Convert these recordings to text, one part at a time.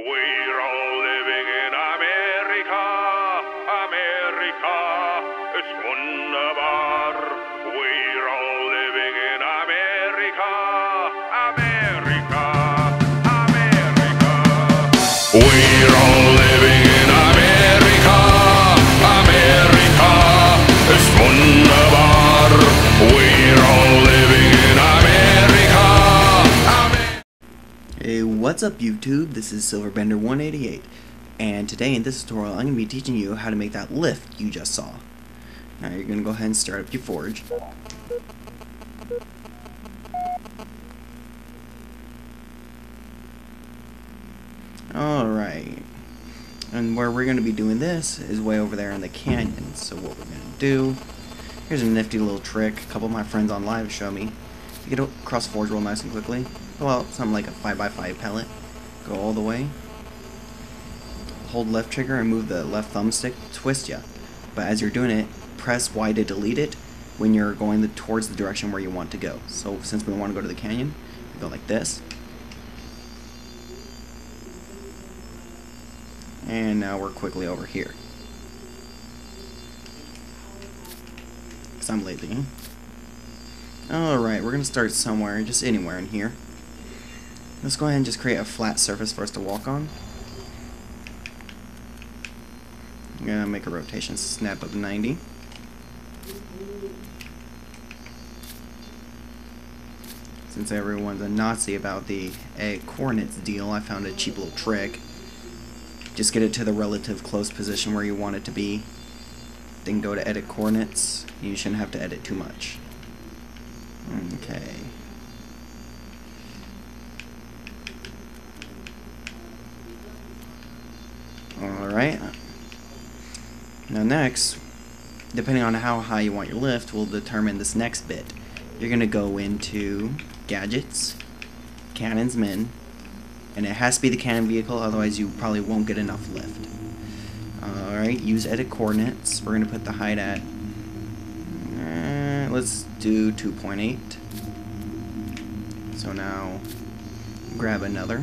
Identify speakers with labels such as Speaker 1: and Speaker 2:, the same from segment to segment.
Speaker 1: We're all living in America, America. It's wunderbar. We're all living in America, America, America. We're all
Speaker 2: what's up YouTube? This is Silverbender188 and today in this tutorial I'm going to be teaching you how to make that lift you just saw. Now you're going to go ahead and start up your forge. Alright, and where we're going to be doing this is way over there in the canyon. So what we're going to do, here's a nifty little trick a couple of my friends on live show me. You get across forge real nice and quickly. Pull out something like a 5x5 pellet. Go all the way. Hold left trigger and move the left thumbstick. Twist ya. But as you're doing it, press Y to delete it when you're going the, towards the direction where you want to go. So since we want to go to the canyon, we go like this. And now we're quickly over here. Because I'm lazy. Alright, we're going to start somewhere, just anywhere in here. Let's go ahead and just create a flat surface for us to walk on. I'm to make a rotation snap of 90. Since everyone's a Nazi about the edit coordinates deal, I found a cheap little trick. Just get it to the relative close position where you want it to be. Then go to edit coordinates. You shouldn't have to edit too much. Okay. Alright. Now next, depending on how high you want your lift, will determine this next bit. You're going to go into Gadgets, Cannons Min, and it has to be the cannon vehicle, otherwise you probably won't get enough lift. Alright, use edit coordinates. We're going to put the height at, uh, let's do 2.8. So now, grab another.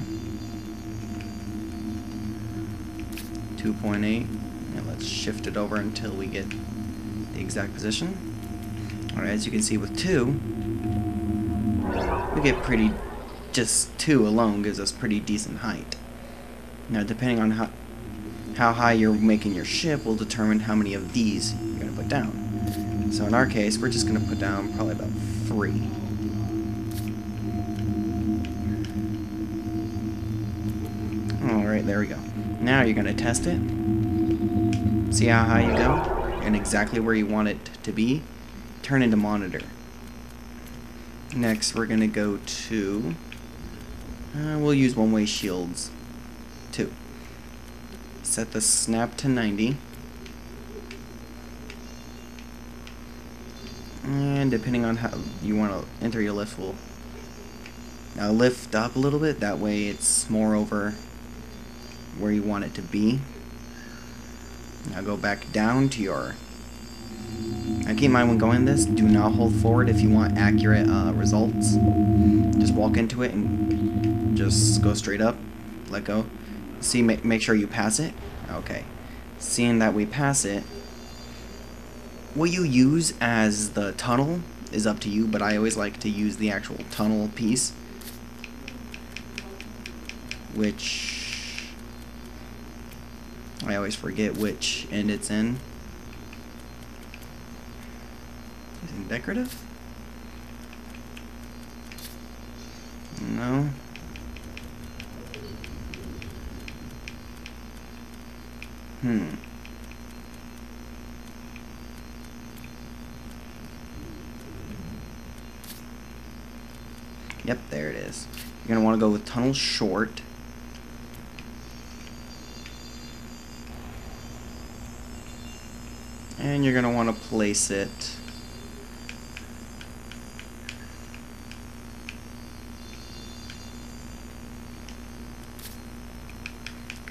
Speaker 2: 2.8 and let's shift it over until we get the exact position. Alright, as you can see with 2, we get pretty, just 2 alone gives us pretty decent height. Now depending on how, how high you're making your ship will determine how many of these you're going to put down. So in our case, we're just going to put down probably about 3. Alright, there we go. Now you're going to test it. See how high you go? And exactly where you want it to be. Turn into monitor. Next, we're going to go to... Uh, we'll use one-way shields. 2. Set the snap to 90. And depending on how you want to enter your lift, will now lift up a little bit. That way it's more over where you want it to be. Now go back down to your... Now keep in mind when going this, do not hold forward if you want accurate uh, results. Just walk into it and just go straight up. Let go. See, make, make sure you pass it. Okay. Seeing that we pass it, what you use as the tunnel is up to you, but I always like to use the actual tunnel piece. Which I always forget which end it's in. Decorative? No. Hmm. Yep, there it is. You're going to want to go with tunnel short. And you're going to want to place it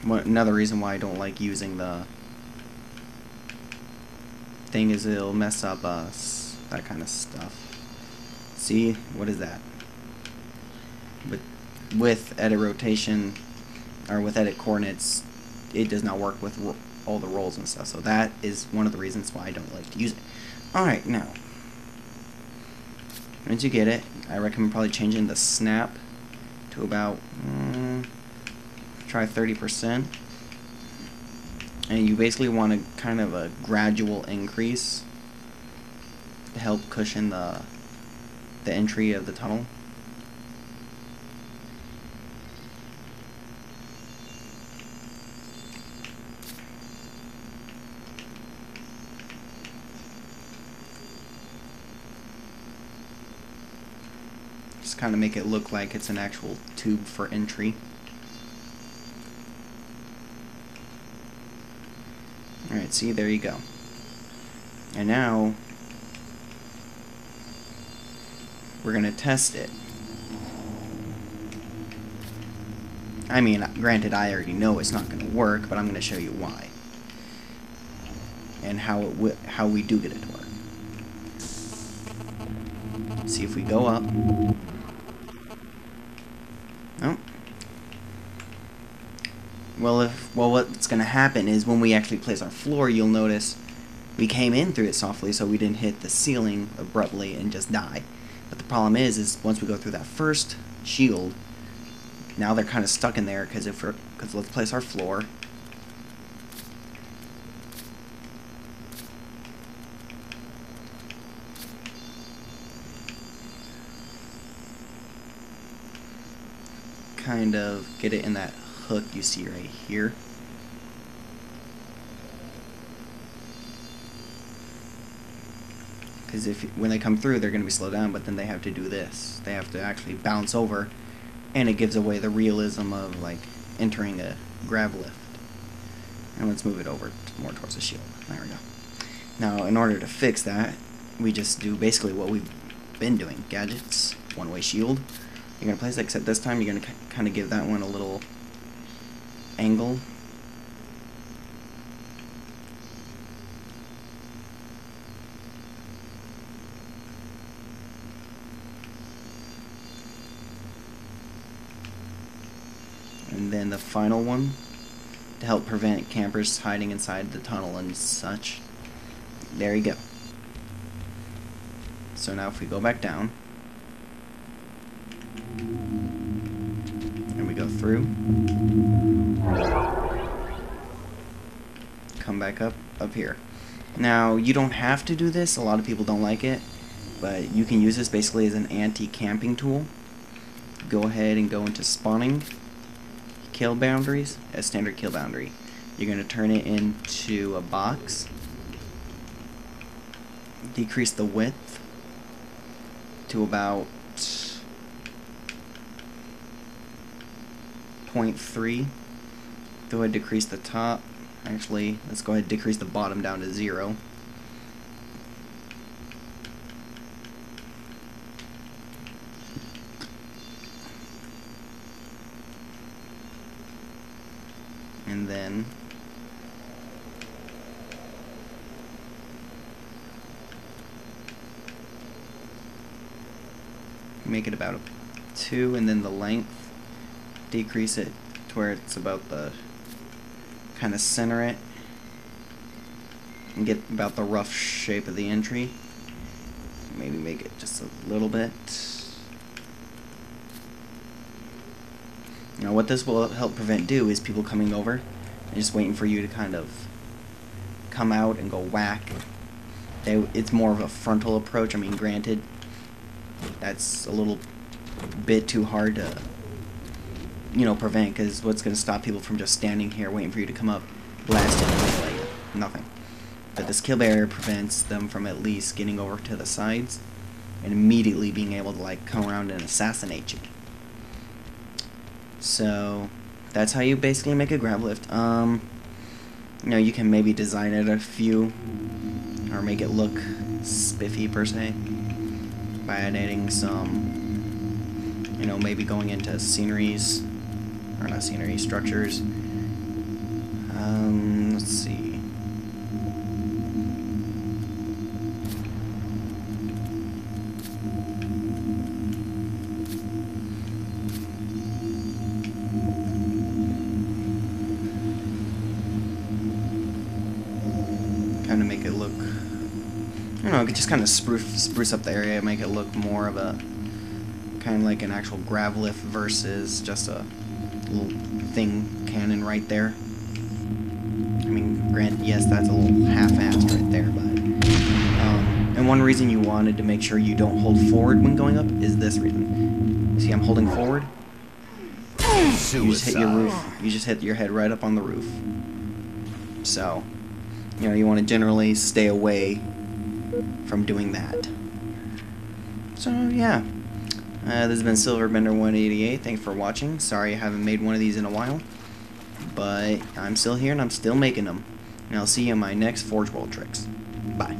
Speaker 2: Another reason why I don't like using the thing is it'll mess up us, that kind of stuff. See, what is that? With, with edit rotation, or with edit coordinates, it does not work with all the rolls and stuff. So that is one of the reasons why I don't like to use it. Alright, now. Once you get it, I recommend probably changing the snap to about, mm, try 30%. And you basically want a kind of a gradual increase to help cushion the the entry of the tunnel. Kind of make it look like it's an actual tube for entry. Alright, see, there you go. And now, we're going to test it. I mean, granted, I already know it's not going to work, but I'm going to show you why. And how, it how we do get it to work. See if we go up. Well, if well, what's going to happen is when we actually place our floor, you'll notice we came in through it softly, so we didn't hit the ceiling abruptly and just die. But the problem is, is once we go through that first shield, now they're kind of stuck in there because if we're because let's place our floor. Kind of get it in that hook you see right here. Because if when they come through, they're going to be slowed down, but then they have to do this. They have to actually bounce over, and it gives away the realism of like entering a grav lift. And let's move it over more towards the shield. There we go. Now, in order to fix that, we just do basically what we've been doing. Gadgets, one-way shield. You're going to place it, except this time you're going to kind of give that one a little angle and then the final one to help prevent campers hiding inside the tunnel and such. There you go. So now if we go back down, and we go through, come back up, up here. Now, you don't have to do this, a lot of people don't like it, but you can use this basically as an anti-camping tool. Go ahead and go into spawning, kill boundaries, a standard kill boundary. You're going to turn it into a box, decrease the width to about 0.3. Go ahead decrease the top. Actually, let's go ahead and decrease the bottom down to 0. and then make it about a 2 and then the length decrease it to where it's about the kind of center it and get about the rough shape of the entry maybe make it just a little bit Now what this will help prevent do is people coming over and just waiting for you to kind of come out and go whack. They, it's more of a frontal approach. I mean, granted, that's a little bit too hard to, you know, prevent because what's going to stop people from just standing here waiting for you to come up, blasting like nothing. But this kill barrier prevents them from at least getting over to the sides and immediately being able to like come around and assassinate you. So that's how you basically make a grav lift. Um, you know, you can maybe design it a few or make it look spiffy per se by adding some, you know, maybe going into sceneries or not scenery, structures. Um, let's see. Kind of make it look... I don't know, just kind of spruce, spruce up the area, make it look more of a... Kind of like an actual grav lift versus just a thing cannon right there. I mean, grant, yes, that's a little half-assed right there, but um, and one reason you wanted to make sure you don't hold forward when going up is this reason. See, I'm holding forward. You just hit your roof. You just hit your head right up on the roof. So, you know, you want to generally stay away from doing that. So, yeah. Uh, this has been Silverbender188. Thanks for watching. Sorry I haven't made one of these in a while. But I'm still here and I'm still making them. And I'll see you in my next Forge World tricks. Bye.